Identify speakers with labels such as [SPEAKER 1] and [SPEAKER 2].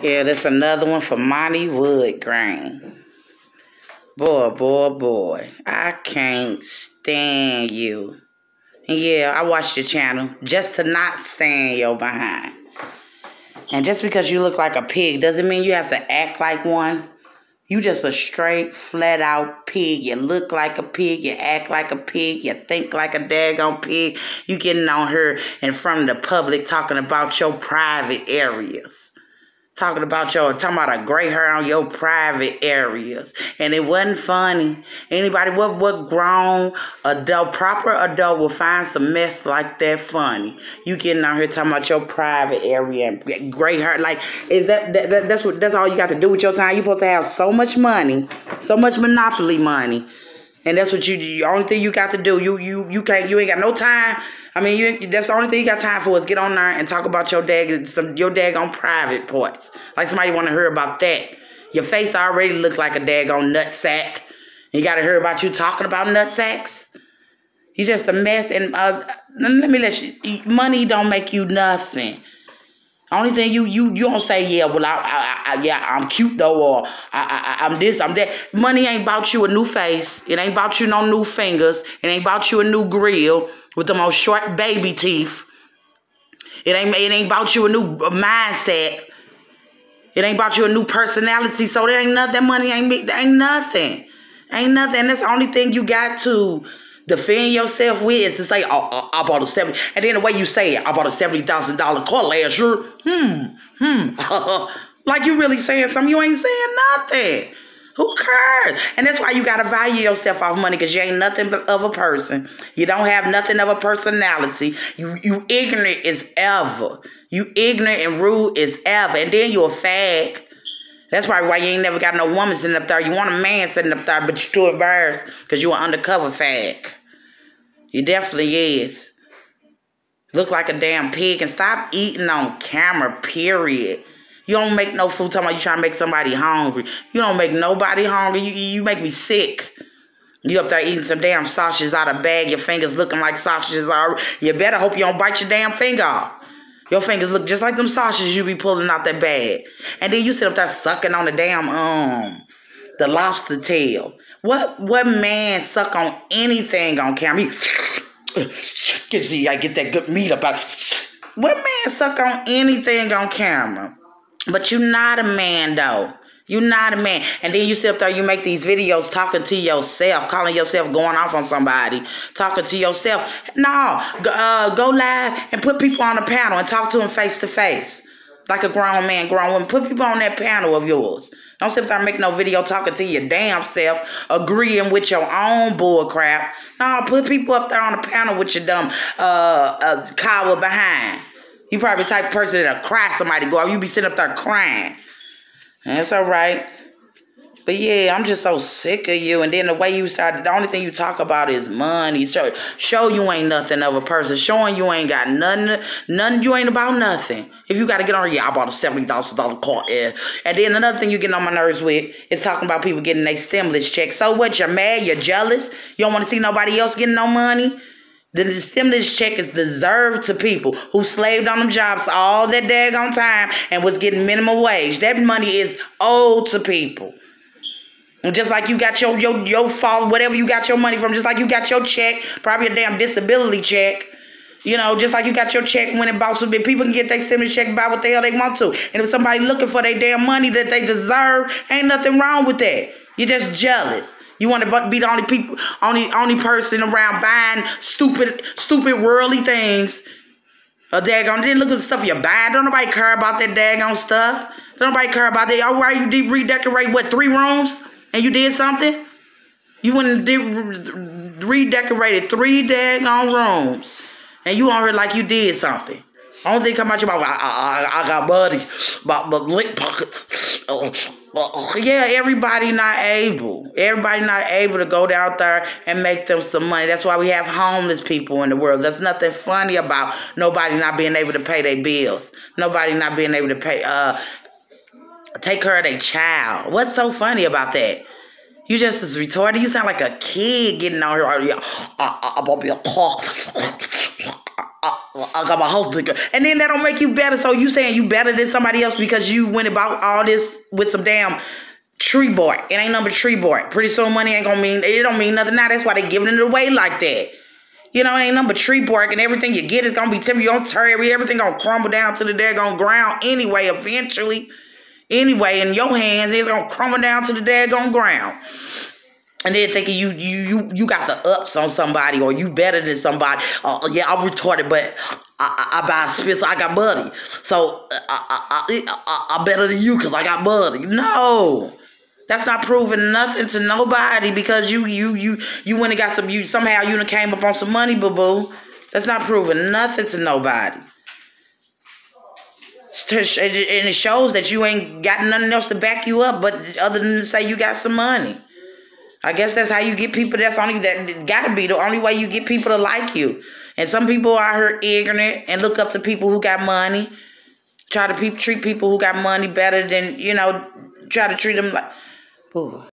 [SPEAKER 1] Yeah, that's another one for Monty Woodgrain. Boy, boy, boy. I can't stand you. Yeah, I watched your channel just to not stand your behind. And just because you look like a pig doesn't mean you have to act like one. You just a straight, flat out pig. You look like a pig. You act like a pig. You think like a daggone pig. You getting on her in front of the public talking about your private areas talking about your talking about a gray hair on your private areas. And it wasn't funny. Anybody what what grown adult proper adult will find some mess like that funny? You getting out here talking about your private area and gray hair like is that, that, that that's what that's all you got to do with your time? You supposed to have so much money so much monopoly money. And that's what you the only thing you got to do. You you you can't you ain't got no time I mean, you, that's the only thing you got time for is get on there and talk about your dag, some your daggone private parts. Like somebody want to hear about that. Your face already looks like a daggone nut sack. You got to hear about you talking about nut sacks. You just a mess. And uh, let me let you. Money don't make you nothing. Only thing you you you don't say yeah well I, I, I yeah I'm cute though or I, I I'm this I'm that money ain't bought you a new face it ain't bought you no new fingers it ain't bought you a new grill with the most short baby teeth. It ain't it ain't about you a new mindset. It ain't about you a new personality. So there ain't nothing. Money ain't ain't nothing. Ain't nothing. That's the only thing you got to defend yourself with is to say, oh, oh I bought a seven. And then the way you say it, I bought a seventy thousand dollar car last year. Hmm. Hmm. like you really saying something. You ain't saying nothing. Who cares? And that's why you gotta value yourself off money because you ain't nothing but of a person. You don't have nothing of a personality. You you ignorant as ever. You ignorant and rude as ever. And then you a fag. That's probably why you ain't never got no woman sitting up there. You want a man sitting up there, but you're too embarrassed because you an undercover fag. You definitely is. Look like a damn pig and stop eating on camera, period. You don't make no food talking about you trying to make somebody hungry. You don't make nobody hungry. You, you make me sick. You up there eating some damn sausages out of bag. Your fingers looking like sausages are. You better hope you don't bite your damn finger off. Your fingers look just like them sausages you be pulling out that bag. And then you sit up there sucking on the damn, um, the lobster tail. What what man suck on anything on camera? He, I get that good meat about. What man suck on anything on camera? But you're not a man though. You're not a man. And then you sit up there, you make these videos talking to yourself, calling yourself going off on somebody, talking to yourself. No, go, uh, go live and put people on a panel and talk to them face to face. Like a grown man, grown woman. Put people on that panel of yours. Don't sit up there and make no video talking to your damn self, agreeing with your own bull crap. No, put people up there on a panel with your dumb uh, uh, coward behind. You probably type of person that'll cry somebody go out. You be sitting up there crying. That's all right. But yeah, I'm just so sick of you. And then the way you started, the only thing you talk about is money. Show, show you ain't nothing of a person. Showing you ain't got nothing, nothing, you ain't about nothing. If you got to get on, yeah, I bought a $70,000 car. Yeah. And then another thing you getting on my nerves with is talking about people getting their stimulus check. So what? You're mad? You're jealous? You don't want to see nobody else getting no money? The stimulus check is deserved to people who slaved on them jobs all that daggone time and was getting minimum wage. That money is owed to people. And just like you got your your your fault, whatever you got your money from, just like you got your check, probably a damn disability check. You know, just like you got your check when it bought some bit, people can get their stimulus check buy what the hell they want to. And if somebody looking for their damn money that they deserve, ain't nothing wrong with that. You're just jealous. You want to be the only people, only only person around buying stupid, stupid worldly things. A daggone, then look at the stuff you're buying. Don't nobody care about that daggone stuff. Don't nobody care about that. Oh, All right, you redecorate what three rooms and you did something. You went and did redecorated three daggone rooms, and you on here like you did something. Only thing come out your mouth, I, I, I got money, my, my lip pockets. Oh, oh, yeah, everybody not able. Everybody not able to go down there and make them some money. That's why we have homeless people in the world. There's nothing funny about nobody not being able to pay their bills. Nobody not being able to pay, uh, take care of their child. What's so funny about that? You just as retarded. You sound like a kid getting on here. I, I, I bought me a car. I got my whole thing. And then that don't make you better. So you saying you better than somebody else because you went about all this with some damn tree bark. It ain't number tree bark. Pretty soon money ain't gonna mean it don't mean nothing now. That's why they giving it away like that. You know, it ain't number tree bark and everything you get is gonna be temporary. You don't tear everything gonna crumble down to the daggone ground anyway, eventually. Anyway, in your hands, it's gonna crumble down to the daggone ground. And then thinking you you you you got the ups on somebody or you better than somebody. Uh, yeah, I'm retarded, but I, I, I buy a Spitz, I got money. So uh, I, I, I, I'm better than you because I got money. No. That's not proving nothing to nobody because you you you you went and got some you somehow you came up on some money, boo boo. That's not proving nothing to nobody. And it shows that you ain't got nothing else to back you up, but other than to say you got some money. I guess that's how you get people. That's only that gotta be the only way you get people to like you. And some people are here ignorant and look up to people who got money. Try to pe- treat people who got money better than you know. Try to treat them like. Pô,